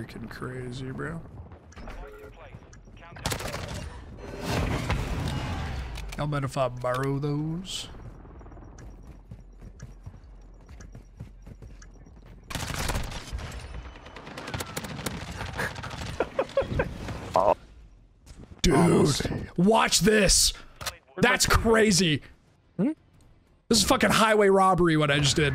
freaking crazy, bro. How about if I borrow those? Dude, watch this. That's crazy. This is fucking highway robbery what I just did.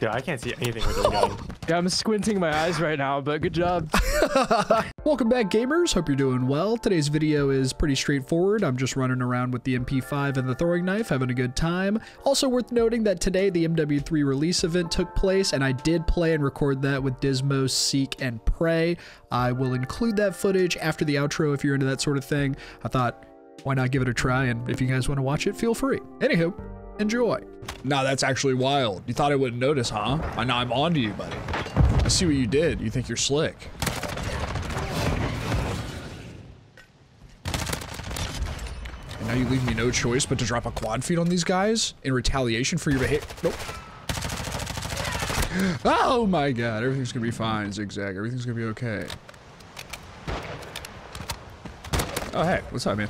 Dude, I can't see anything with this gun. Yeah, I'm squinting my eyes right now, but good job. Welcome back gamers, hope you're doing well. Today's video is pretty straightforward. I'm just running around with the MP5 and the throwing knife, having a good time. Also worth noting that today the MW3 release event took place and I did play and record that with Dysmo, Seek, and Prey. I will include that footage after the outro if you're into that sort of thing. I thought, why not give it a try? And if you guys want to watch it, feel free. Anywho, enjoy. Nah, that's actually wild. You thought I wouldn't notice, huh? I know I'm on to you, buddy. I see what you did. You think you're slick. And now you leave me no choice but to drop a quad feed on these guys in retaliation for your behavior. Nope. Oh my god, everything's gonna be fine, Zigzag. Everything's gonna be okay. Oh, hey, what's up, man?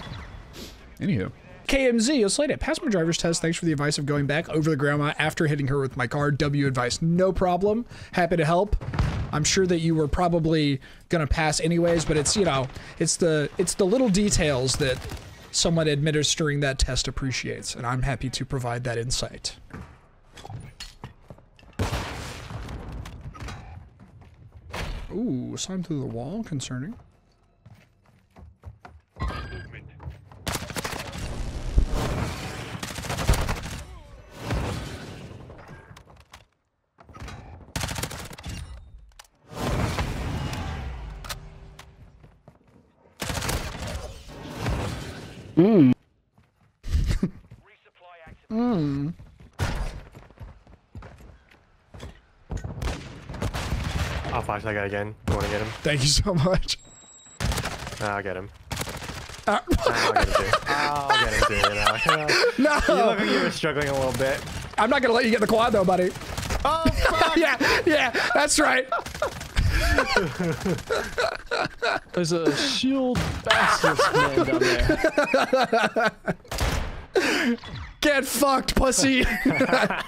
Anywho. KMZ, yo, Slate it. Passed my driver's test. Thanks for the advice of going back over the grandma after hitting her with my car. W advice, no problem. Happy to help. I'm sure that you were probably gonna pass anyways, but it's you know, it's the it's the little details that someone administering that test appreciates, and I'm happy to provide that insight. Ooh, sign through the wall, concerning. Hmm. Mmm. I'll flash that guy again. You wanna get him? Thank you so much. Nah, I'll get him. Uh, I'll get him too. I'll get him too, you know. You no, look like you were struggling a little bit. I'm not gonna let you get the quad though, buddy. Oh, fuck! yeah, yeah, that's right. There's a shield bastards man down there. Get fucked, pussy. the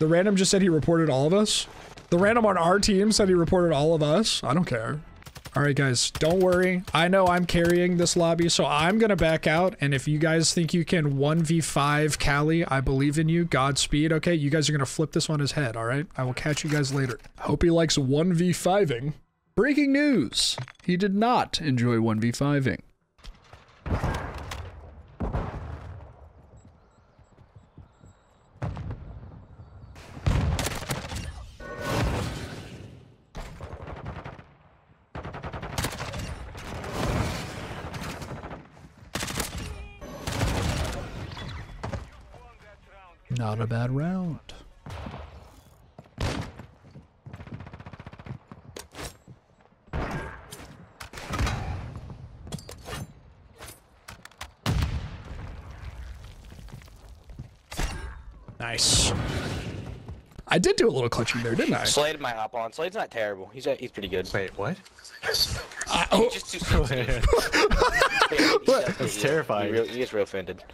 random just said he reported all of us. The random on our team said he reported all of us. I don't care. All right, guys, don't worry. I know I'm carrying this lobby, so I'm going to back out. And if you guys think you can 1v5 Callie, I believe in you. Godspeed, okay? You guys are going to flip this on his head, all right? I will catch you guys later. Hope he likes 1v5ing. Breaking news. He did not enjoy 1v5ing. Not a bad round. Nice. I did do a little clutching there, didn't I? Slayed might hop on. Slayed's not terrible. He's he's pretty good. Wait, what? I- oh, He's just too sensitive. He does get That's you. terrifying. He, real, he gets real offended.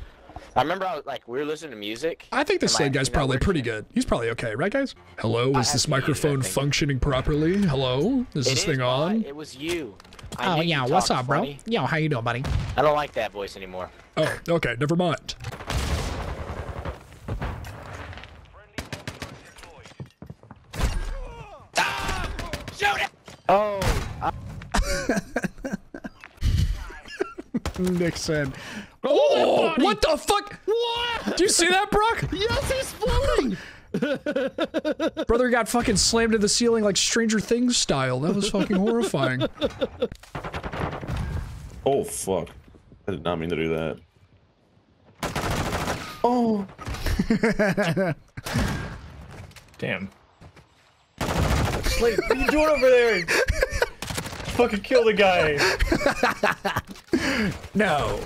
I remember I was like we were listening to music. I think the and my- Slayed guy's probably we're- pretty good. He's probably okay, right, guys? Hello, is I this have to use microphone that functioning properly? Hello, is It this is, thing on? It was you. I Oh knew you yeah, what's talked up, bro? Yo, how you doing, buddy? I don't like that voice anymore. Oh, okay, never mind. Shoot it! Oh, Nick said, "Oh, what the fuck? What? Do you see that, Brock? yes, he's floating! Brother got fucking slammed to the ceiling like Stranger Things style. That was fucking horrifying. Oh fuck! I did not mean to do that. Oh, Damn. Slayed, what are you doing over there? Fucking kill the guy. No.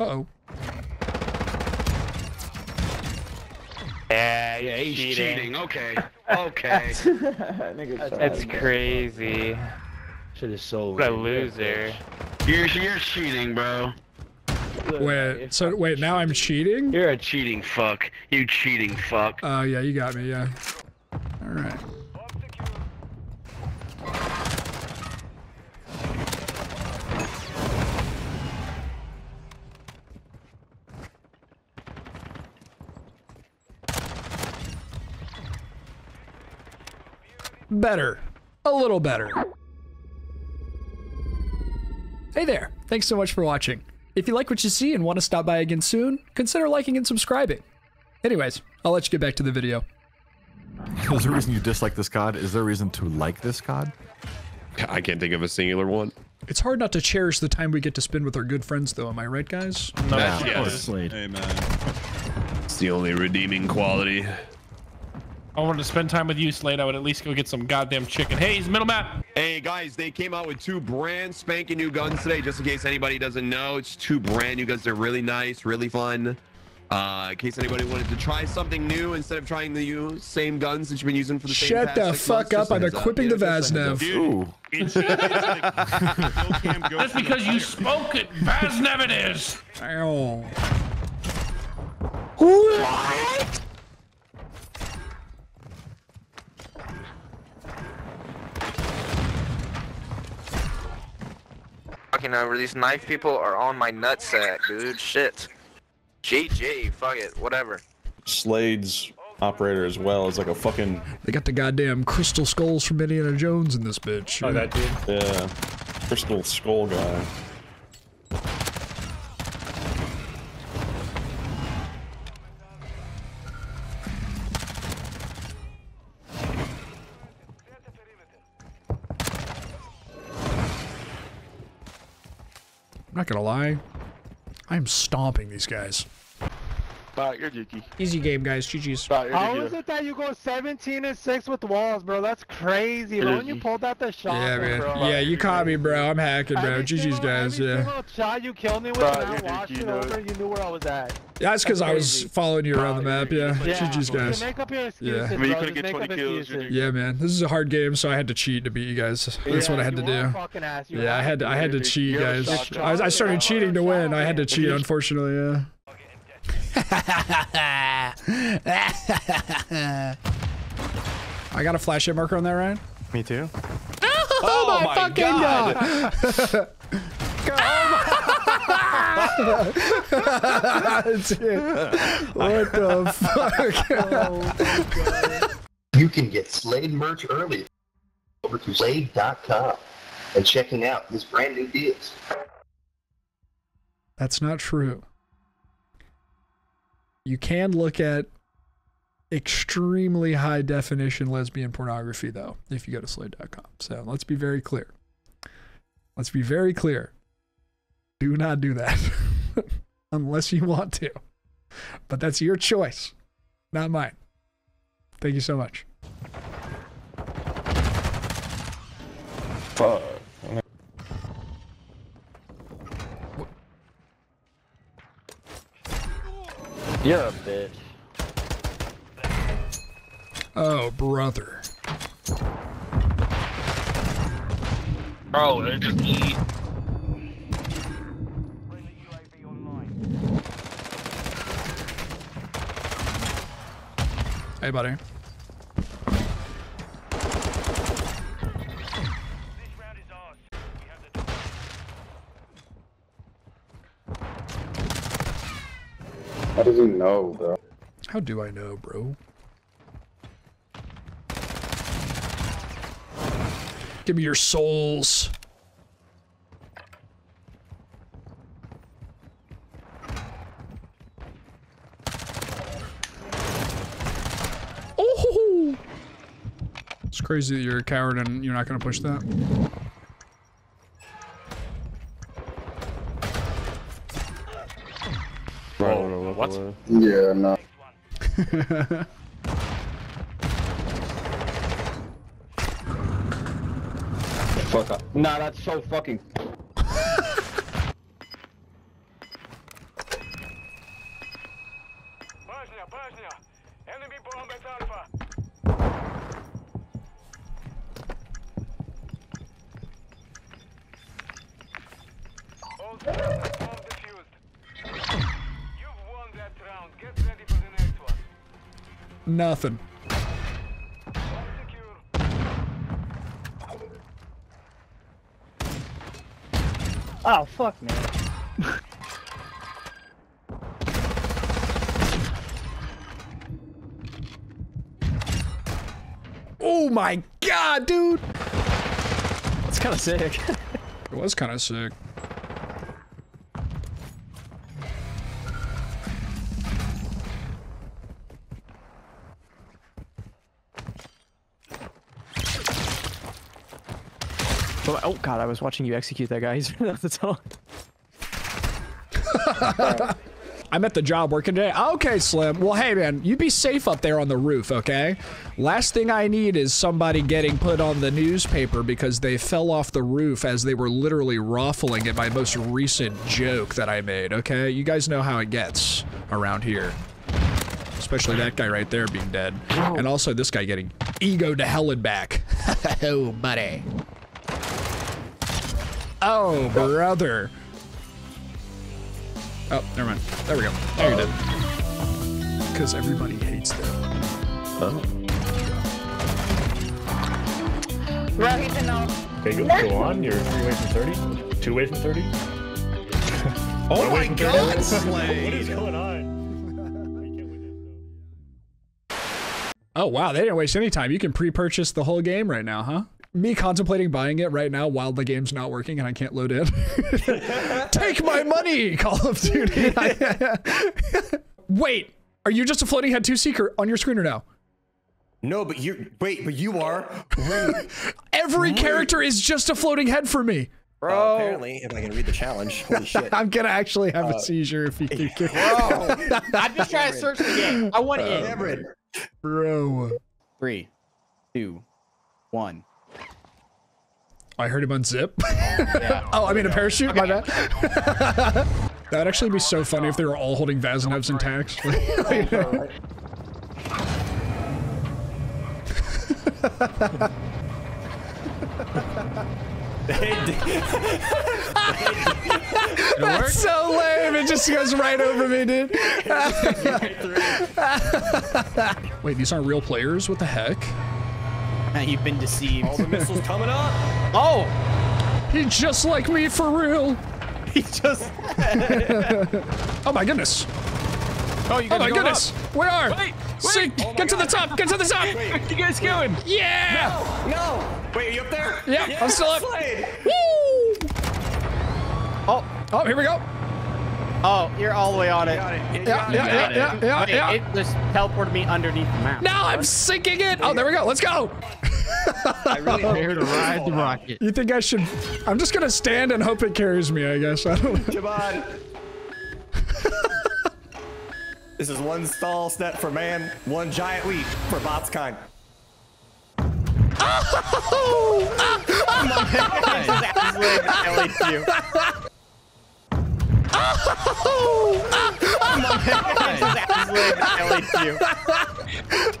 Uh-oh. Yeah, Yeah, he's cheating. cheating. Okay. Okay. That's crazy. Shit is so. What a loser. You're you're cheating, bro. Wait, so wait, now I'm cheating? You're a cheating fuck. You cheating fuck. Oh, yeah, you got me, yeah. All right. Better. A little better. Hey there. Thanks so much for watching. If you like what you see and want to stop by again soon, consider liking and subscribing. Anyways, I'll let you get back to the video. Is there a reason you dislike this COD? Is there a reason to like this COD? I can't think of a singular one. It's hard not to cherish the time we get to spend with our good friends, though. Am I right, guys? No, of yeah, course, Slayed. it's the only redeeming quality. I wanted to spend time with you, Slayed. I would at least go get some goddamn chicken. Hey, he's middle map. Hey guys, they came out with two brand spanking new guns today. Just in case anybody doesn't know, it's two brand new guns. They're really nice, really fun. Uh, in case anybody wanted to try something new instead of trying the u- same guns that you've been using for the same Shut the fuck months, up. just a I'm equipping Yeah, the just a heads up. Vaznev. Ooh. It's, it's like That's because you spoke it. Vaznev it is. Ow. Fucking over these knife people are on my nutsack, dude. Shit. GG. Fuck it. Whatever. Slayed's operator as well is like a fucking They got the goddamn crystal skulls from Indiana Jones in this bitch. Oh, that dude. yeah crystal skull guy. I'm not gonna lie. I'm stomping these guys. Bye, you're Dookie. Easy game, guys. GG's. Bye, you're How Dookie. is it that you go 17 and 6 with walls, bro? That's crazy, bro. When you pulled out the shot, Yeah, man. bro. Yeah, you caught me, bro. I'm hacking, bro. Every GG's, single- guys. every Yeah. single shot you killed me with, Bro, and I you're watched Dookie, it dude. over, you knew where I was at. That's because I was crazy. following you around the map. Yeah. Yeah, GG's, you guys. make up your Yeah. excuses, I mean, you bro. couldn't Just get make 20 up kills, excuses. you're Yeah, man. This is a hard game, so I had to cheat to beat you guys. That's what I Yeah, had to you do. are a fucking ass. You Yeah, I are. had to, I had to You're- cheat, you're a guys. shot I, was- I started cheating to win. I had to cheat, You're- unfortunately. Yeah. I got a flash hit marker on that, Ryan. Me too. Oh, my, fucking god! Dude, what the fuck? You can get Slayed merch early over to Slayed.com and checking out his brand new deals. That's not true. You can look at extremely high definition lesbian pornography, though, if you go to slayed.com. So let's be very clear. Let's be very clear. Do not do that unless you want to. But that's your choice, not mine. Thank you so much. Fuck. You're a bitch. Oh, brother. Bro, they're just eat. Hey, buddy. Does he know, bro? How do I know, bro? Give me your souls. Oh! It's crazy that you're a coward and you're not going to push that. Yeah, no. Fuck up. Nah, that's so fucking Nothing. Oh, fuck, man. Oh my god, dude! It's kind of sick. It was kind of sick. Oh god, I was watching you execute that guy. He's the tunnel. I'm at the job working today. Okay, Slim. Well, hey, man, you be safe up there on the roof, okay? Last thing I need is somebody getting put on the newspaper because they fell off the roof as they were literally ruffling at my most recent joke that I made, okay? You guys know how it gets around here. Especially that guy right there being dead. And also this guy getting ego to hell and back. oh, buddy. Oh, brother. Oh, never mind. There we go. There you're dead. Because everybody hates them. Oh. Right, no. Okay, go, go on. You're three away from 30. Two away from 30. Oh One my god, 30. Slayed! What is going on? Oh wow, they didn't waste any time. You can pre-purchase the whole game right now, huh? Me contemplating buying it right now while the game's not working and I can't load in. Take my money, Call of Duty. Wait, are you just a floating head two seeker on your screen or no? No, but you wait, but you are. Wait. Every character is just a floating head for me. Bro. apparently, if I can read the challenge. Holy shit. I'm gonna actually have a Uh, seizure if you can. Bro, I'm just trying to search the game. I want in. Bro. Three, two, one. I heard him unzip. oh, I mean a parachute. My bad. That'd actually be so funny if they were all holding Vaznevs in tax. That's so lame. It just goes right over me, dude. Wait, these aren't real players? What the heck? You've been deceived. All the missiles coming up. Oh! He's just like me for real. He just. oh my goodness. Oh, you Oh my are goodness. Up. We are. Wait, Sink. wait. Oh get to the top. Get to the top. Where you guys going? Yeah. No. Wait, are you up there? Yeah, I'm still up. Slayed. Woo. Oh, oh, Oh, here we go. oh, you're all the way on it. Got it. Yeah, yeah, it. yeah, yeah, yeah, Okay, yeah. It just teleported me underneath the map. Now I'm sinking it. Oh, there we go. Let's go. I really here to ride the rocket. You think I should? I'm just gonna stand and hope it carries me. I guess. I don't know. Come on. this is one stall step for man, one giant leap for bots kind.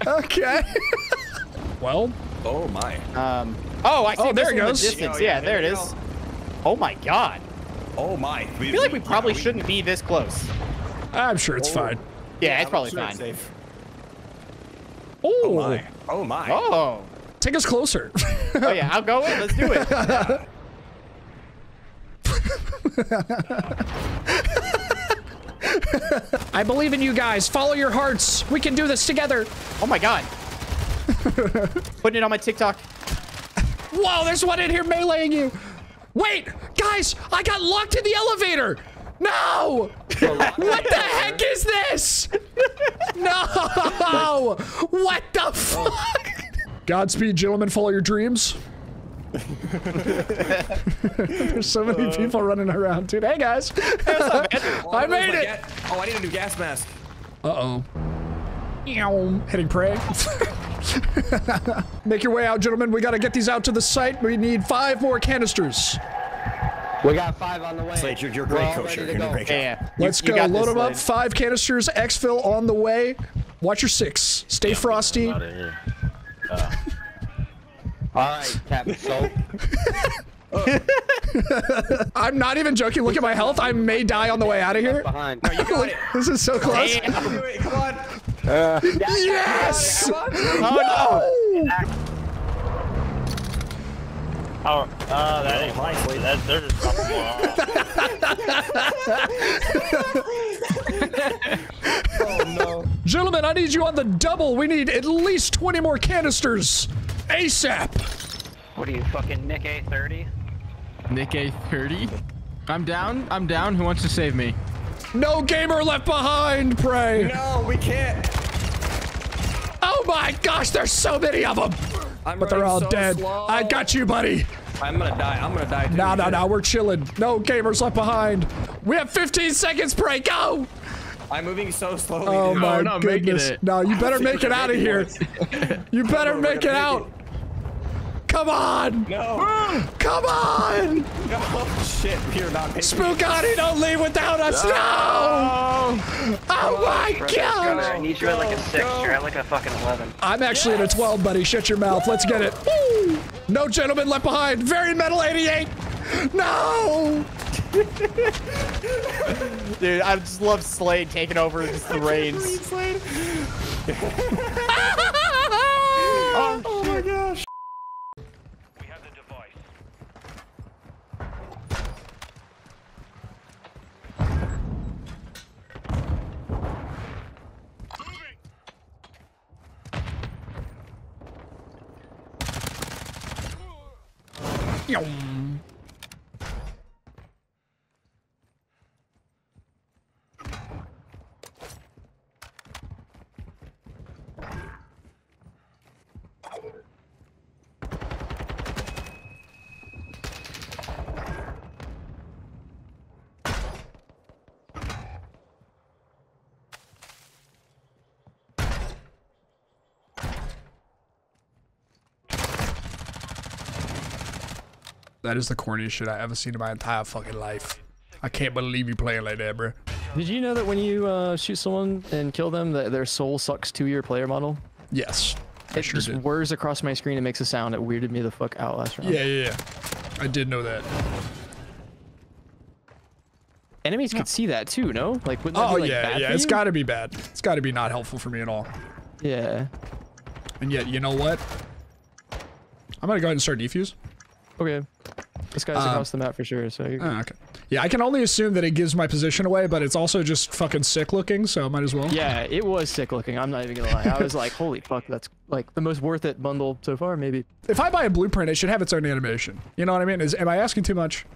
okay. well. Oh my. Um. Oh, I see Oh, there this it in the distance. Oh, yeah, yeah, there it there is. we Oh my god. Oh my. I feel like we probably shouldn't be this close. I'm sure it's fine. Yeah, it's probably sure fine. it's safe. Oh, Oh my. Oh my. Oh. take us closer. Oh yeah, I'll go in. Let's do it. I believe in you guys. Follow your hearts. We can do this together. Oh my god. Putting it on my TikTok. Whoa, there's one in here meleeing you. Wait, guys, I got locked in the elevator. No! what the heck is this? No! What the fuck? Godspeed, gentlemen. Follow your dreams. There's so many uh. people running around, dude. Hey, guys. I oh, made it. Oh, I need a new gas mask. Uh-oh. Hitting prey. Make your way out, gentlemen. We gotta get these out to the site. We need five more canisters. We got five on the way. Slayed, you're, you're We're great, coach. ready You're to go. great job. Yeah. Let's you, you go. got Load this, them up. Slayed. Five canisters. Exfil on the way. Watch your six. Stay frosty. Out of here. All right, Captain Soap. I'm not even joking. Look at my health. I may die on the way out of here. Behind. this is so close. Do it, Come on. Yes! Oh, no! Oh, uh, that ain't Hi, Slayed. that, they're just Oh, no. Gentlemen, I need you on the double. We need at least 20 more canisters. ASAP. What are you, fucking Nick A30? Nick A30. I'm down. I'm down. Who wants to save me? No gamer left behind, Prey. No, we can't. Oh my gosh, there's so many of them. I'm But they're all so dead. slow. I got you, buddy. I'm gonna die. I'm gonna die. Too. No, no, no, we're chilling. No gamers left behind. We have 15 seconds, Prey. Go. I'm moving so slowly. Oh dude. my we're not making goodness. No, you better make it out of here. You better we're make it make out. Come on. No. Come on. no. Oh, shit. We're not making it. Spookati, don't leave without us. No. Oh my I god. need you at like a six. You're at like a fucking 11. I'm actually at a 12, buddy. Shut your mouth. Let's get it. Woo. No gentleman left behind. Very metal 88. No. Dude, I just love Slayed taking over the reins. Oh my gosh. Yum. That is the corniest shit I ever seen in my entire fucking life. I can't believe you playing like that, bro. Did you know that when you uh, shoot someone and kill them, that their soul sucks to your player model? Yes. I It sure just did. whirs across my screen and makes a sound. It weirded me the fuck out last round. Yeah, yeah, yeah. I did know that. Enemies could see that too, no? Like, wouldn't that Oh be, like, yeah, bad yeah. It's got to be bad. It's got to be not helpful for me at all. Yeah. And yet, you know what? I'm gonna go ahead and start defuse. Okay. This guy's Um, across the map for sure, so Oh, okay. Yeah, I can only assume that it gives my position away, but it's also just fucking sick looking, so might as well. Yeah, it was sick looking. I'm not even gonna lie. I was like, holy fuck, that's like the most worth it bundle so far, maybe. If I buy a blueprint, it should have its own animation. You know what I mean? Is am I asking too much?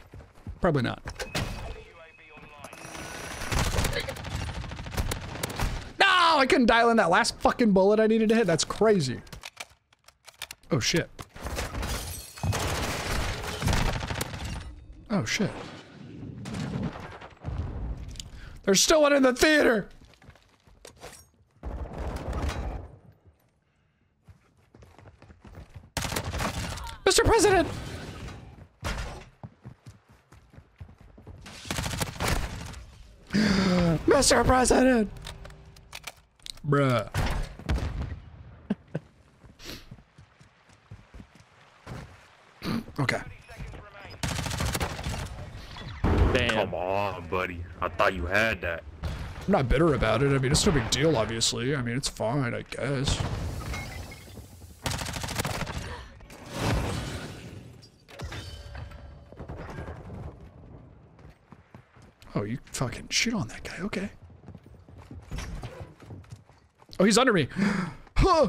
Probably not. No, I couldn't dial in that last fucking bullet I needed to hit. That's crazy. Oh shit. Oh shit. There's still one in the theater. Mr. President! Mr. President! Bruh. okay. Damn. Come on, buddy. I thought you had that. I'm not bitter about it. I mean, it's no big deal, obviously. I mean, it's fine, I guess. Oh, you fucking shit on that guy. Okay. Oh, he's under me. Huh.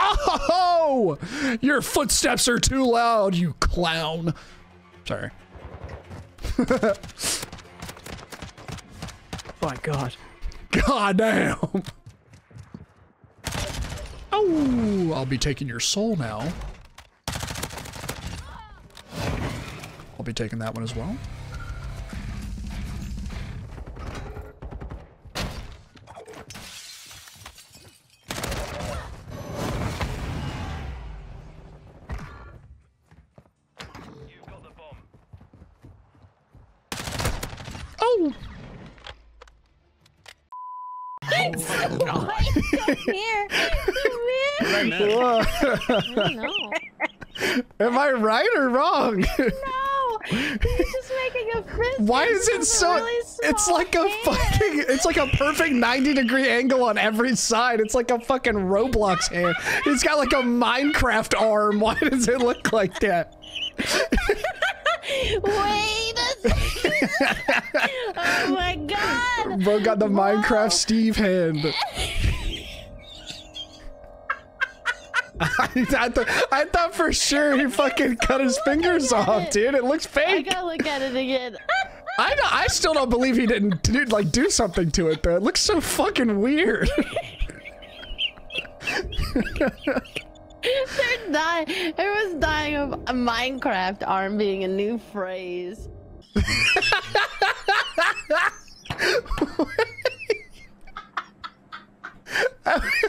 Oh, your footsteps are too loud, you clown. Sorry. My god. God damn. Oh, I'll be taking your soul now. I'll be taking that one as well. thing. Why Am I right or wrong? No, he's just making a. Why is it so? Really it's like a fucking. It's like a perfect ninety degree angle on every side. It's like a fucking Roblox hand. He's got like a Minecraft arm. Why does it look like that? Wait a second. oh my god. Bro got the Minecraft Steve hand. I, I, th- I thought for sure he fucking cut his fingers off, dude. It looks fake. I gotta look at it again. I, don't- I still don't believe he didn't do, like do something to it though. It looks so fucking weird. They're dying. Everyone's dying of a Minecraft arm being a new phrase.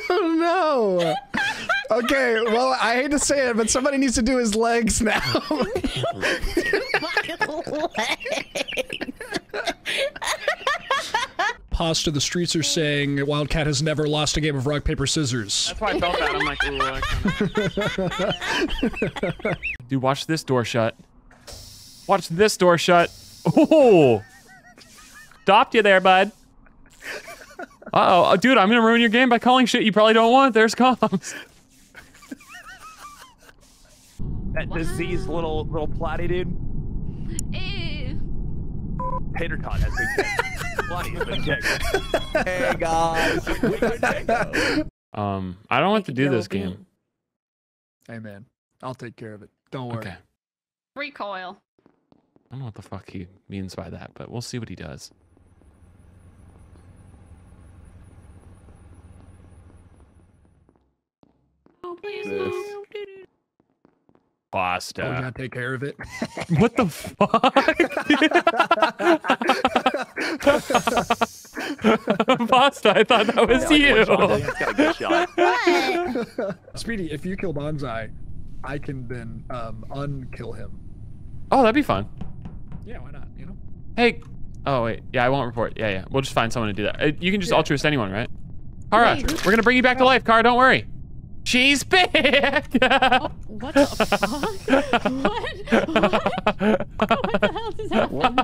Oh no. Okay, well I hate to say it, but somebody needs to do his legs now. Pasta the streets are saying Wildcat has never lost a game of rock paper scissors. That's why I felt that. I'm like, ooh, I Dude, watch this door shut. Watch this door shut. Oh! Stopped you there, bud. Uh-oh. Oh, dude, I'm gonna ruin your game by calling shit you probably don't want. There's comms. That diseased little little platy dude. Tater tot has big dick. Platy has big dick. Hey guys. We good dick. Um, I don't want to do this game. Hey man, I'll take care of it. Don't worry. Okay. Recoil. I don't know what the fuck he means by that, but we'll see what he does. Oh, please This. no. Oh, Pasta. you gotta take care of it. what the fuck? Pasta, I thought that was you. Speedy, if you kill Bonsai, I can then um, unkill him. Oh, that'd be fun. Yeah, why not? You know. Hey. Oh wait, yeah, I won't report. Yeah, yeah, we'll just find someone to do that. You can just Yeah. altruist anyone, right? Kara, we're gonna bring you back to life, Kara. Don't worry. She's back. Oh, what the fuck? what? What? What the hell just happened?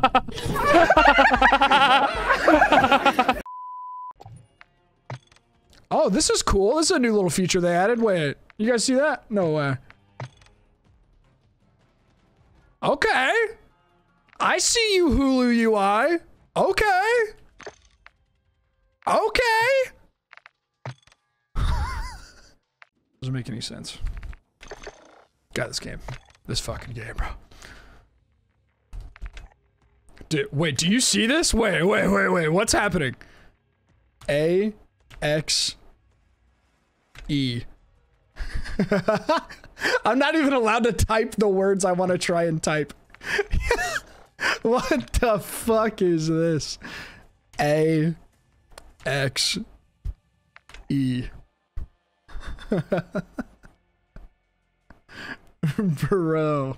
Oh, this is cool. This is a new little feature they added. Wait, you guys see that? No way. Okay. I see you, Hulu UI. Okay. Okay. Doesn't make any sense. Got this game. This fucking game, bro. Wait, do you see this? Wait, wait, wait, wait. What's happening? A X E. I'm not even allowed to type the words I want to try and type. what the fuck is this? A X E. Bro.